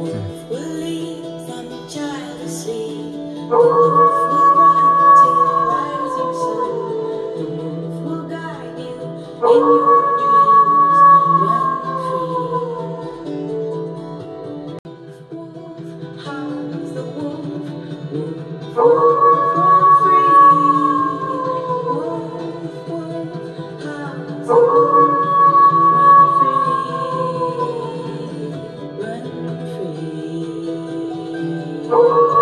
We'll leap from the child asleep. The we'll run to the rising sun. We'll guide you in your dreams. Run free. Wolf, the wolf. Música